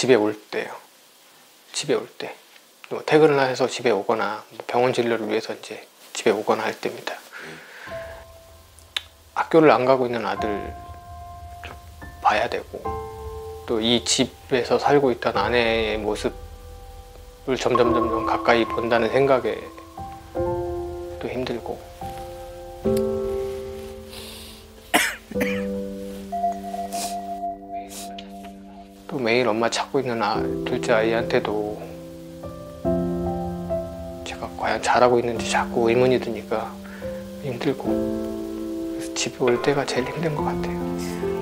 집에 올 때요. 집에 올 때. 뭐 퇴근을 해서 집에 오거나 뭐 병원 진료를 위해서 이제 집에 오거나 할 때입니다. 학교를 안 가고 있는 아들 좀 봐야 되고 또 이 집에서 살고 있던 아내의 모습을 점점 점점 가까이 본다는 생각에 또 힘들고 매일 엄마 찾고 있는 아, 둘째 아이한테도 제가 과연 잘하고 있는지 자꾸 의문이 드니까 힘들고 그래서 집에 올 때가 제일 힘든 것 같아요.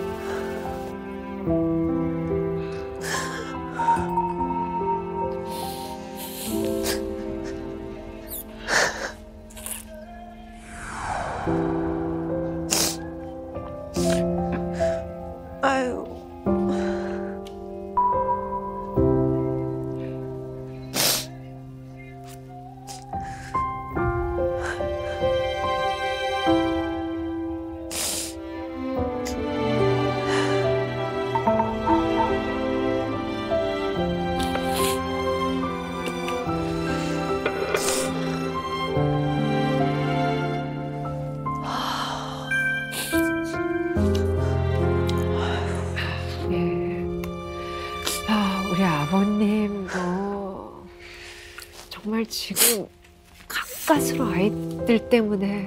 아이들 때문에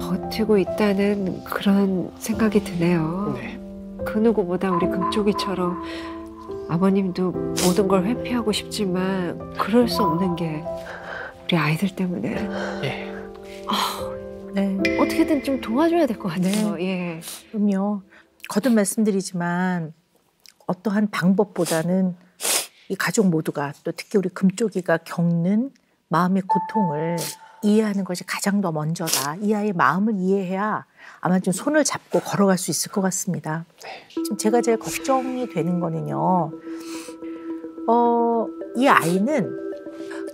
버티고 있다는 그런 생각이 드네요. 네. 그 누구보다 우리 금쪽이처럼 아버님도 모든 걸 회피하고 싶지만 그럴 수 없는 게 우리 아이들 때문에 예. 네. 어떻게든 좀 도와줘야 될 것 같아요. 예. 그럼요. 거듭 말씀드리지만 어떠한 방법보다는 이 가족 모두가 또 특히 우리 금쪽이가 겪는 마음의 고통을 이해하는 것이 가장 더 먼저다. 이 아이의 마음을 이해해야 아마 좀 손을 잡고 걸어갈 수 있을 것 같습니다. 지금 제가 제일 걱정이 되는 거는요. 어, 이 아이는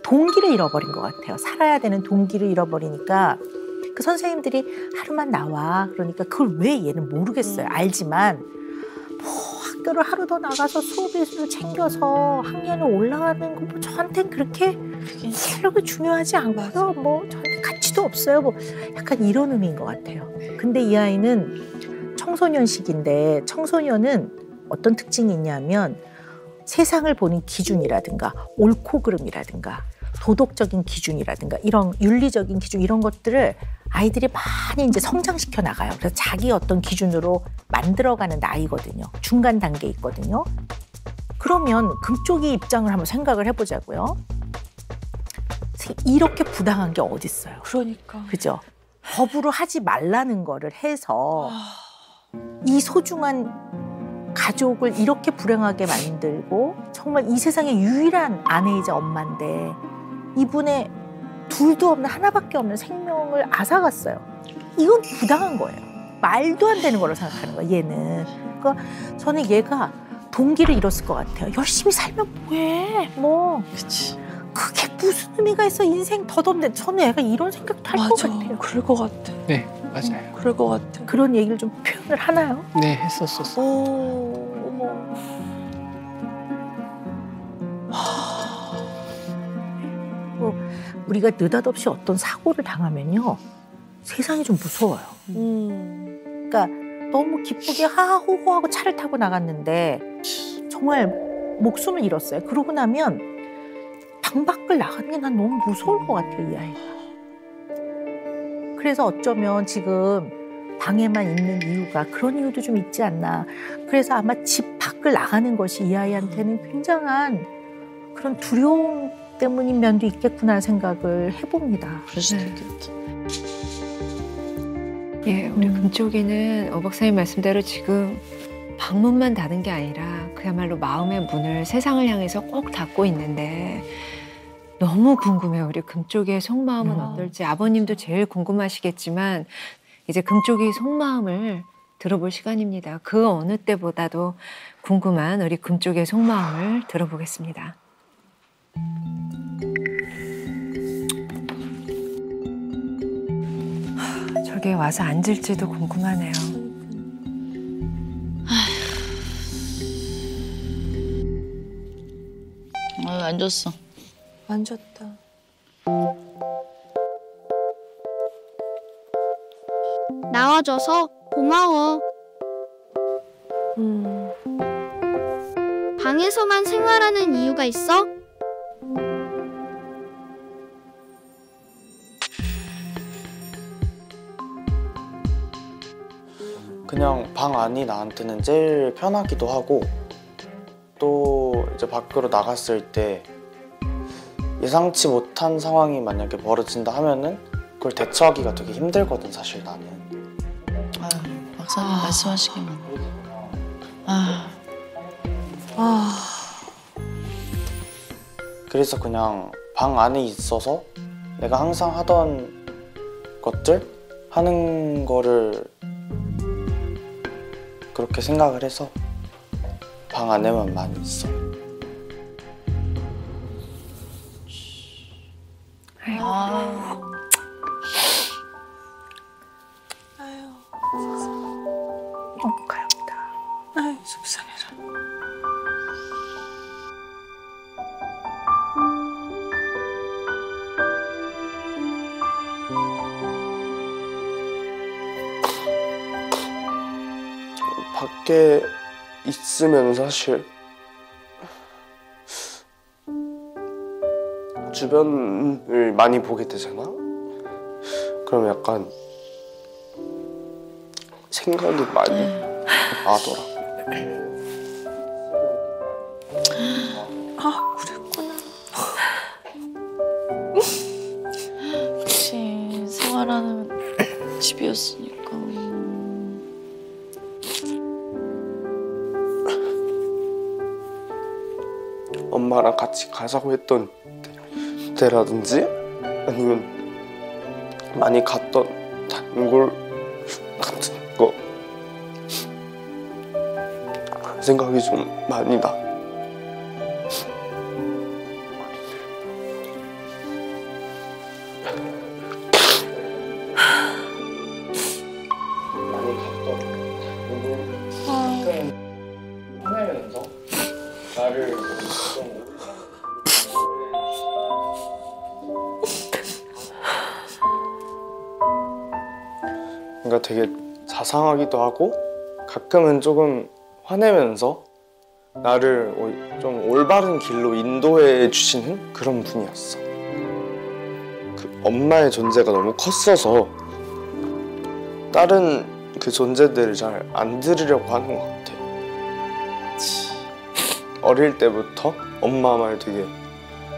동기를 잃어버린 것 같아요. 살아야 되는 동기를 잃어버리니까 그 선생님들이 하루만 나와. 그러니까 그걸 왜 얘는 모르겠어요. 알지만 뭐 학교를 하루 더 나가서 수업 일수를 챙겨서 학년을 올라가는 거 뭐 저한텐 그렇게 그렇게 중요하지 않고요. 뭐 저한테 가치도 없어요. 뭐 약간 이런 의미인 것 같아요. 근데 이 아이는 청소년식인데 청소년은 어떤 특징이 있냐면 세상을 보는 기준이라든가 옳고 그름이라든가 도덕적인 기준이라든가 이런 윤리적인 기준 이런 것들을 아이들이 많이 이제 성장시켜 나가요. 그래서 자기 어떤 기준으로 만들어가는 나이거든요. 중간 단계에 있거든요. 그러면 금쪽이 입장을 한번 생각을 해보자고요. 이렇게 부당한 게 어딨어요. 그러니까. 그죠? 법으로 하지 말라는 거를 해서 이 소중한 가족을 이렇게 불행하게 만들고 정말 이 세상의 유일한 아내이자 엄마인데 이분의 둘도 없는 하나밖에 없는 생명을 앗아갔어요. 이건 부당한 거예요. 말도 안 되는 거라고 생각하는 거예요. 얘는. 그러니까 저는 얘가 동기를 잃었을 것 같아요. 열심히 살면 뭐해? 뭐 그치. 그게 무슨 의미가 있어? 인생 덧없는데 저는 애가 이런 생각도 할 것. 같아요. 그럴 것 같아. 네, 맞아요. 그럴 것 같아. 그런 얘기를 좀 표현을 하나요? 네, 했었었어. 오, 어머. 우리가 느닷없이 어떤 사고를 당하면요. 세상이 좀 무서워요. 음. 그러니까 너무 기쁘게 하하호호하고 차를 타고 나갔는데 정말 목숨을 잃었어요. 그러고 나면 방 밖을 나가는 게 난 너무 무서울 것 같아요, 이 아이가. 그래서 어쩌면 지금 방에만 있는 이유가 그런 이유도 좀 있지 않나. 그래서 아마 집 밖을 나가는 것이 이 아이한테는 굉장한 그런 두려움 때문인 면도 있겠구나 생각을 해봅니다. 그럴 수도 네. 예, 우리 음. 금쪽이는 어 박사님 말씀대로 지금 방문만 닫은 게 아니라 그야말로 마음의 문을 세상을 향해서 꼭 닫고 있는데 너무 궁금해요. 우리 금쪽이의 속마음은 아, 어떨지 아버님도 제일 궁금하시겠지만 이제 금쪽이 속마음을 들어볼 시간입니다. 그 어느 때보다도 궁금한 우리 금쪽의 속마음을 들어보겠습니다. 저게 와서 앉을지도 궁금하네요. 아유. 안 줬다. 나와줘서 고마워. 음. 방에서만 생활하는 이유가 있어? 방 안이 나한테는 제일 편하기도 하고 또 이제 밖으로 나갔을 때 예상치 못한 상황이 만약에 벌어진다 하면은 그걸 대처하기가 되게 힘들거든 사실 나는. 아유 박사님 말씀하시기만. 아. 아. 그래서 그냥 방 안에 있어서 내가 항상 하던 것들? 하는 거를 그렇게 생각을 해서 방 안에만 많이 있어. 아. 아 밖에 있으면 사실 주변을 많이 보게 되잖아. 그럼 약간 생각이 많이 나더라. 아 그랬구나. 혹시 생활하는 집이었으니까. 엄마랑 같이 가자고 했던 데- 데라든지 아니면 많이 갔던 단골 같은 거 생각이 좀 많이 나. 그러니까 되게 자상하기도 하고 가끔은 조금 화내면서 나를 오- 좀 올바른 길로 인도해 주시는 그런 분이었어. 그 엄마의 존재가 너무 컸어서 다른 그 존재들을 잘 안 들으려고 하는 것 같아. 어릴 때부터 엄마 말 되게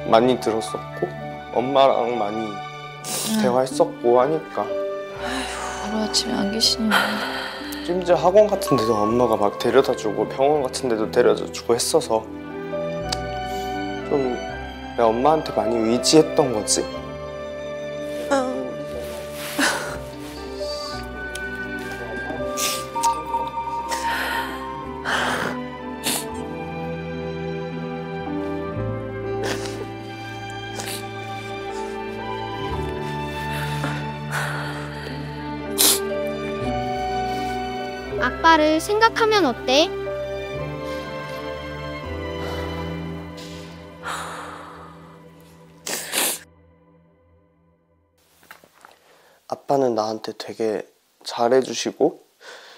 많이 들었었고 엄마랑 많이 대화했었고 하니까 하루아침에 안 계시니. 심지어 학원 같은 데도 엄마가 막 데려다 주고 병원 같은 데도 데려다 주고 했어서 좀내 엄마한테 많이 의지했던 거지 아빠를 생각하면 어때? 아빠는 나한테 되게 잘해주시고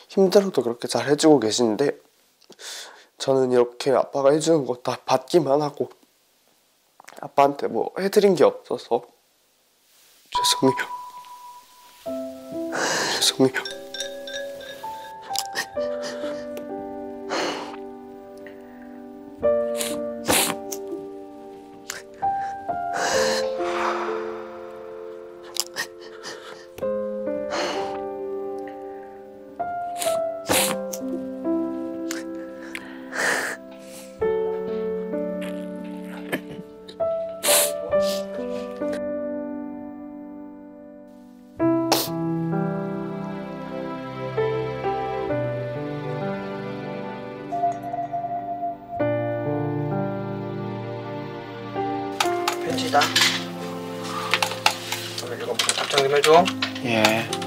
힘들어도 그렇게 잘해주고 계신데 저는 이렇게 아빠가 해주는 거 다 받기만 하고 아빠한테 뭐 해드린 게 없어서 죄송해요 죄송해요 편지다. 오늘 읽어보고 답장 좀 해줘. 예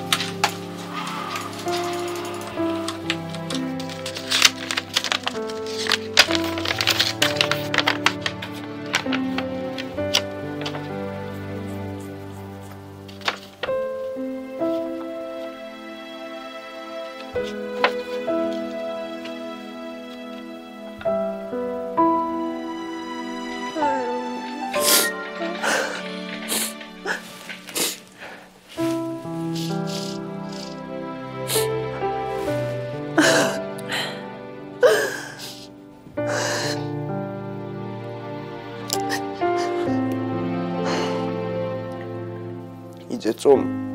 이제 좀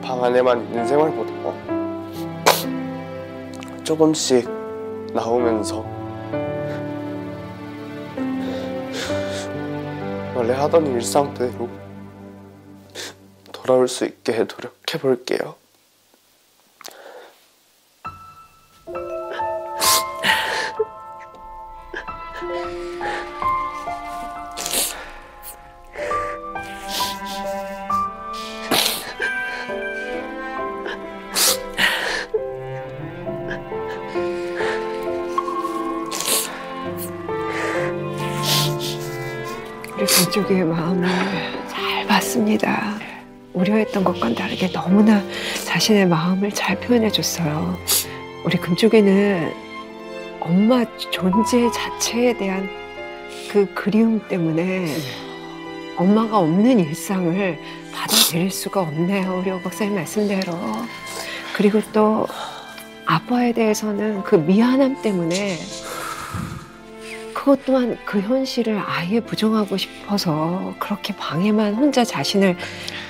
방 안에만 있는 생활보다 조금씩 나오면서 원래 하던 일상대로 돌아올 수 있게 노력해 볼게요. 금쪽이의 마음을 잘 봤습니다. 우려했던 것과는 다르게 너무나 자신의 마음을 잘 표현해 줬어요. 우리 금쪽이는 엄마 존재 자체에 대한 그 그리움 때문에 엄마가 없는 일상을 받아들일 수가 없네요. 우리 오 박사님 말씀대로. 그리고 또 아빠에 대해서는 그 미안함 때문에 그것 또한 그 현실을 아예 부정하고 싶어서 그렇게 방에만 혼자 자신을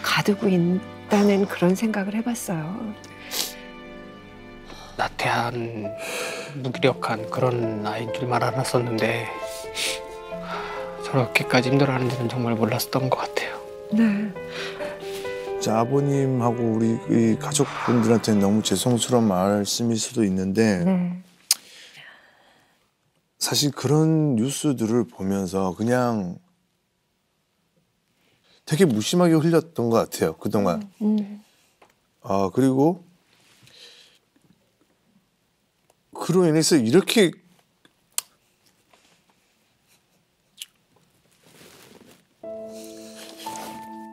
가두고 있다는 그런 생각을 해봤어요. 나태한 무기력한 그런 아이인 줄만 알았었는데 저렇게까지 힘들어하는 줄은 정말 몰랐었던 것 같아요. 네. 자, 아버님하고 우리 이 가족분들한테 너무 죄송스러운 말씀일 수도 있는데 네. 사실 그런 뉴스들을 보면서 그냥 되게 무심하게 흘렸던 것 같아요 그동안. 음. 아 그리고 그로 인해서 이렇게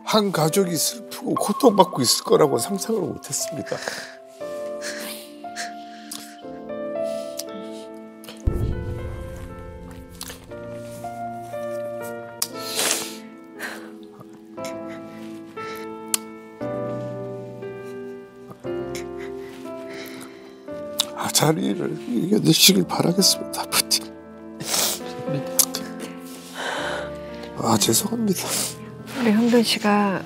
한 가족이 슬프고 고통받고 있을 거라고 상상을 못했습니다. 이겨내시길 바라겠습니다, 아버지. 아 죄송합니다. 우리 형돈 씨가